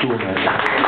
祝我们